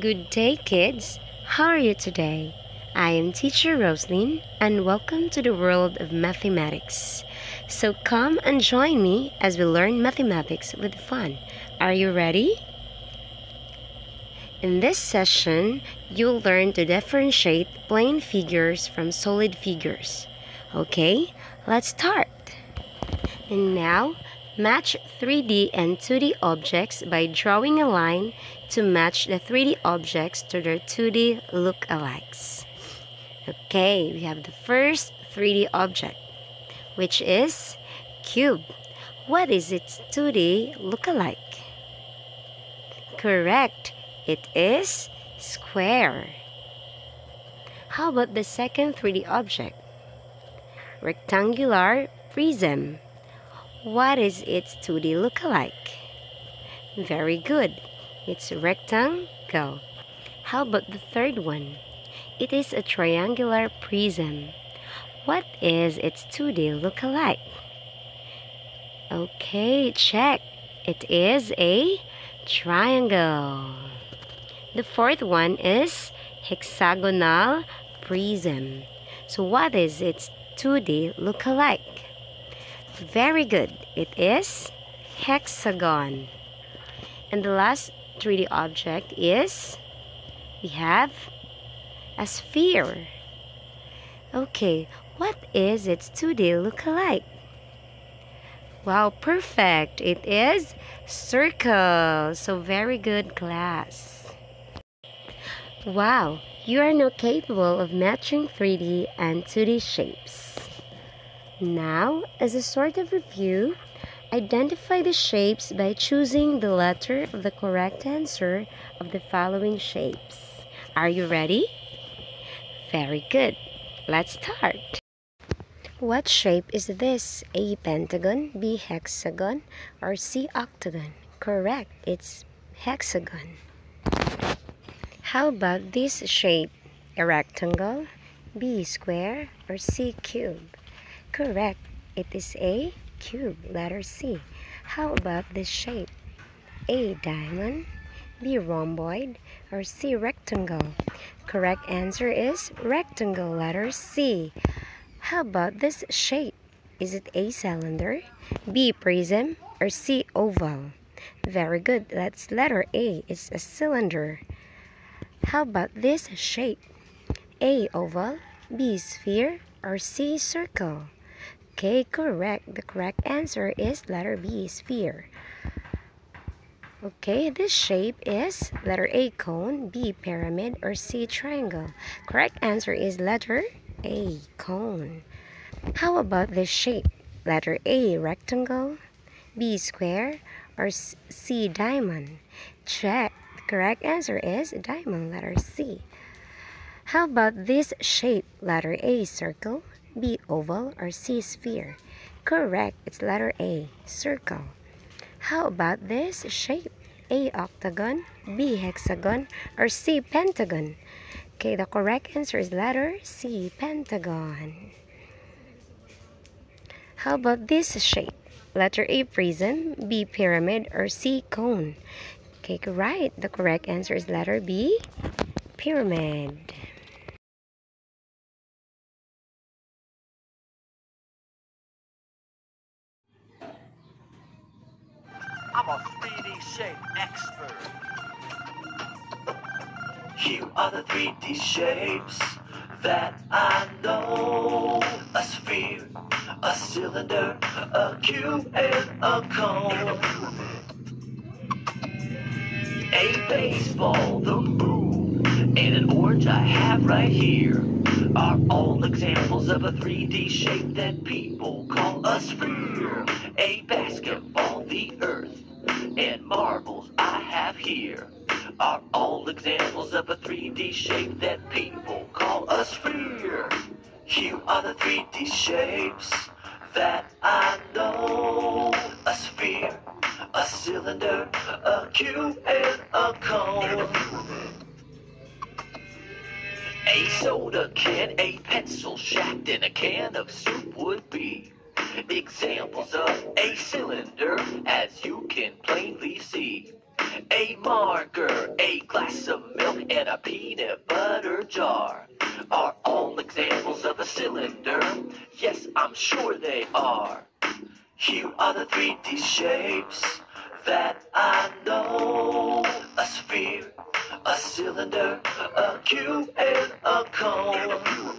Good day, kids. How are you today? I am teacher Rosielyn and welcome to the world of mathematics. So come and join me as we learn mathematics with fun. Are you ready? In this session, you'll learn to differentiate plane figures from solid figures. Okay, let's start. And now, match 3D and 2D objects by drawing a line to match the 3D objects to their 2D look-alikes. Okay, we have the first 3D object, which is cube. What is its 2D look-alike? Correct, it is square. How about the second 3D object? Rectangular prism. What is its 2D look-alike? Very good. It's rectangle. How about the third one? It is a triangular prism. What is its 2D look-alike? Okay, check. It is a triangle. The fourth one is hexagonal prism. So what is its 2D look-alike? Very good. It is hexagon. And the last 3D object is we have a sphere. Okay, what is its 2D look-alike? Wow, perfect. It is circle. So very good class. Wow, you are now capable of matching 3D and 2D shapes. Now, as a sort of review, identify the shapes by choosing the letter of the correct answer of the following shapes. Are you ready? Very good. Let's start. What shape is this? A pentagon, B hexagon, or C octagon? Correct, it's hexagon. How about this shape? A rectangle, B square, or C cube? Correct. It is a cube, letter C. How about this shape? A diamond, B rhomboid, or C rectangle? Correct answer is rectangle, letter C. How about this shape? Is it A cylinder, B prism, or C oval? Very good. That's letter A. It's a cylinder. How about this shape? A oval, B sphere, or C circle? Okay, correct. The correct answer is letter B, sphere. Okay, this shape is letter A, cone, B, pyramid, or C, triangle. Correct answer is letter A, cone. How about this shape? Letter A, rectangle, B, square, or C, diamond. Check. The correct answer is diamond, letter C. How about this shape? Letter A, circle, B oval or C sphere? Correct, it's letter A, circle. How about this shape? A octagon, B hexagon, or C pentagon? Okay, the correct answer is letter C, pentagon. How about this shape? Letter A, prism, B, pyramid, or C, cone? Okay, right. The correct answer is letter B, pyramid. I'm a 3D shape expert. Here are the 3D shapes that I know. A sphere, a cylinder, a cube, and a cone. A baseball, the moon, and an orange I have right here are all examples of a 3D shape that people call a sphere. The earth, and marbles I have here are all examples of a 3D shape that people call a sphere. Here are the 3D shapes that I know. A sphere, a cylinder, a cube, and a cone. A soda can, a pencil shaft, and a can of soup would be examples of a cylinder, as you can plainly see. a marker, a glass of milk, and a peanut butter jar are all examples of a cylinder. Yes, I'm sure they are. Here are the 3D shapes that I know. A sphere, a cylinder, a cube, and a cone.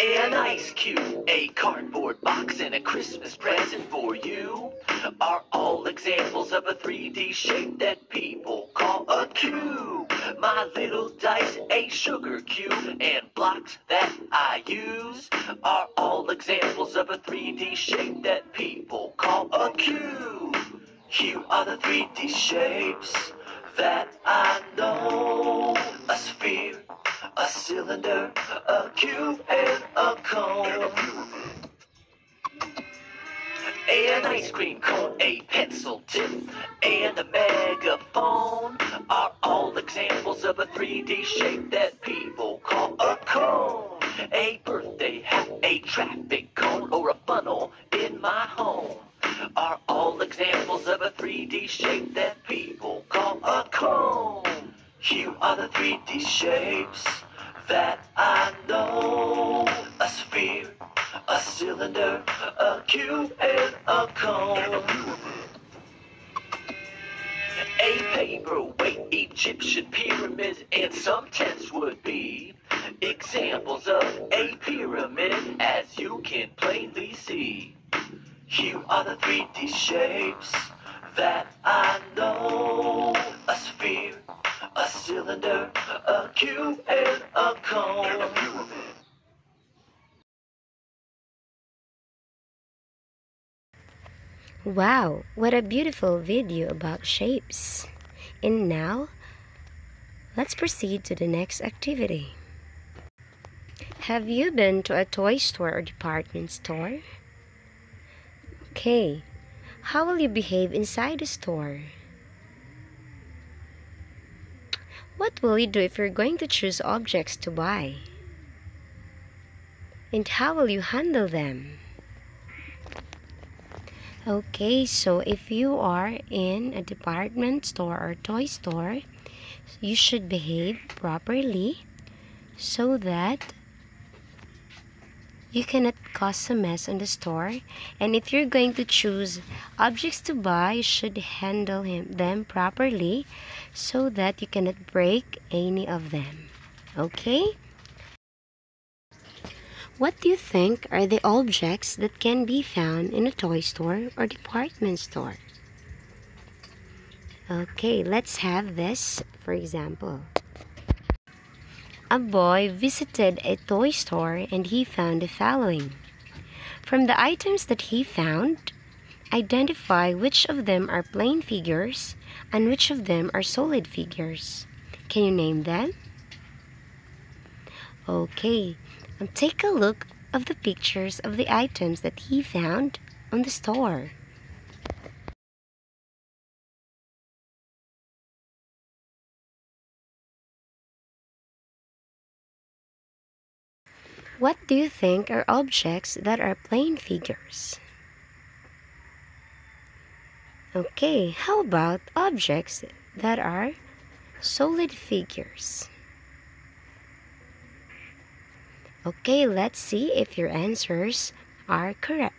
An ice cube, a cardboard box, and a Christmas present for you are all examples of a 3D shape that people call a cube. My little dice, a sugar cube, and blocks that I use are all examples of a 3D shape that people call a cube. Here are the 3D shapes that cylinder, a cube, and a cone. An ice cream cone, a pencil tip, and a megaphone are all examples of a 3D shape that people call a cone. A birthday hat, a traffic cone, or a funnel in my home are all examples of a 3D shape that people call a cone. Here are the 3D shapes that I know. A sphere, a cylinder, a cube, and a cone. A paperweight, Egyptian pyramids, and some tents would be examples of a pyramid, as you can plainly see. Here are the 3D shapes that I know. A sphere, a cylinder, a cube, and a cone. Wow, what a beautiful video about shapes. And now, let's proceed to the next activity. Have you been to a toy store or department store? Okay, how will you behave inside the store? What will you do if you're going to choose objects to buy? And how will you handle them? Okay, so if you are in a department store or toy store, you should behave properly so that you cannot cause a mess in the store. And if you're going to choose objects to buy, you should handle him, them properly so that you cannot break any of them. Okay? What do you think are the objects that can be found in a toy store or department store? Okay, let's have this for example. A boy visited a toy store and he found the following. From the items that he found, identify which of them are plane figures and which of them are solid figures. Can you name them? Okay, and take a look of the pictures of the items that he found on the store. What do you think are objects that are plane figures? Okay, how about objects that are solid figures? Okay, let's see if your answers are correct.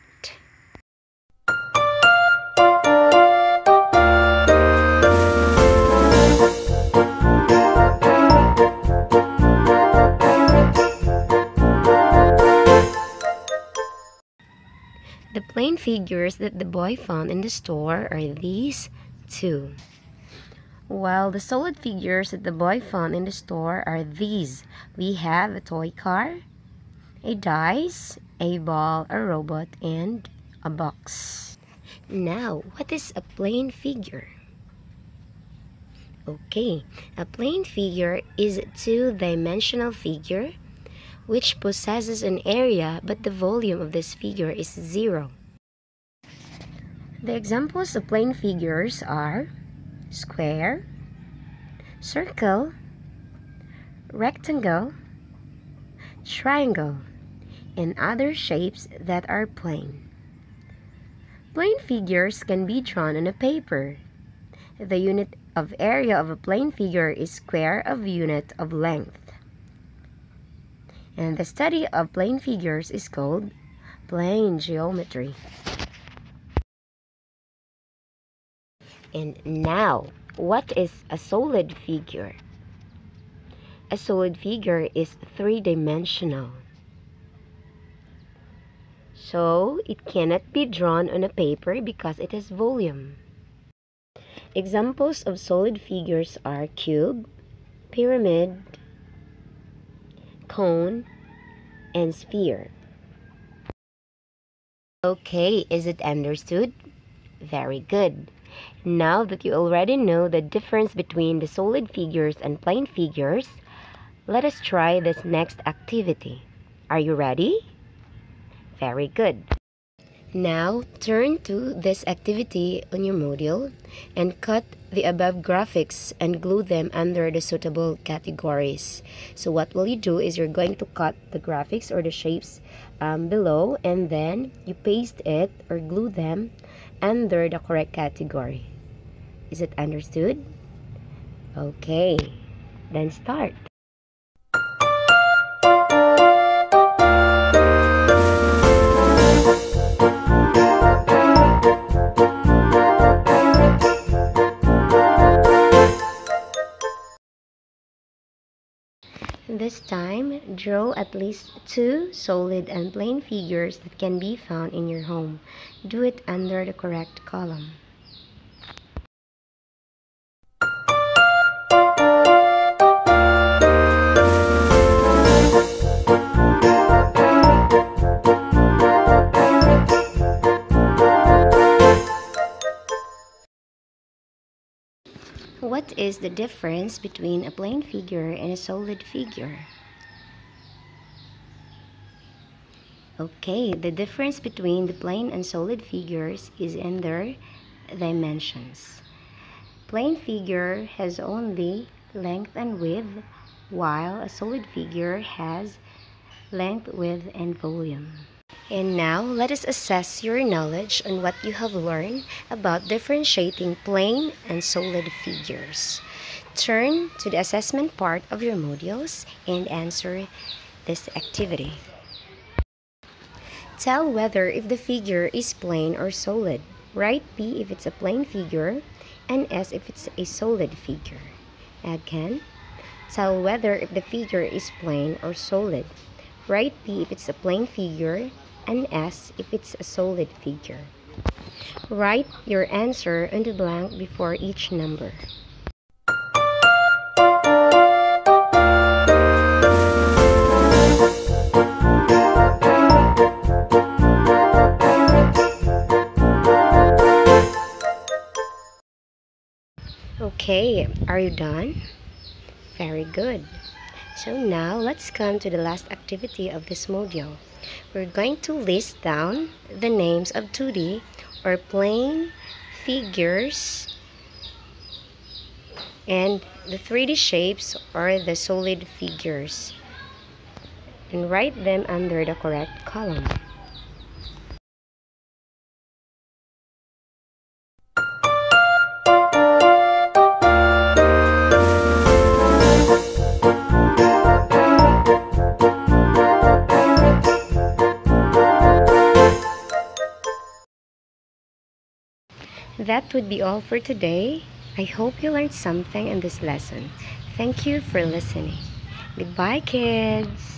The plane figures that the boy found in the store are these two. While the solid figures that the boy found in the store are these. We have a toy car, a dice, a ball, a robot, and a box. Now, what is a plane figure? Okay, a plane figure is a two-dimensional figure which possesses an area but the volume of this figure is zero. The examples of plane figures are square, circle, rectangle, triangle, and other shapes that are plane. Plane figures can be drawn on a paper. The unit of area of a plane figure is square of unit of length. And the study of plane figures is called plane geometry. And now, what is a solid figure? A solid figure is three-dimensional. So, it cannot be drawn on a paper because it has volume. Examples of solid figures are cube, pyramid, cone, and sphere. Okay, is it understood? Very good. Now that you already know the difference between the solid figures and plane figures, let us try this next activity. Are you ready? Very good. Now, turn to this activity on your module and cut the above graphics and glue them under the suitable categories. So what will you do is you're going to cut the graphics or the shapes um, below and then you paste it or glue them under the correct category. Is it understood? Okay, then start. This time, draw at least two solid and plane figures that can be found in your home. Do it under the correct column. What is the difference between a plane figure and a solid figure? Okay, the difference between the plane and solid figures is in their dimensions. Plane figure has only length and width, while a solid figure has length, width, and volume. And now, let us assess your knowledge on what you have learned about differentiating plane and solid figures. Turn to the assessment part of your modules and answer this activity. Tell whether if the figure is plane or solid. Write P if it's a plane figure and S if it's a solid figure. Again, tell whether if the figure is plane or solid. Write P if it's a plane figure and S if it's a solid figure. Write your answer in the blank before each number. Okay, are you done? Very good. So now let's come to the last activity of this module we're going to list down the names of 2D or plane figures and the 3D shapes or the solid figures and write them under the correct column. That would be all for today. I hope you learned something in this lesson. Thank you for listening. Goodbye, kids.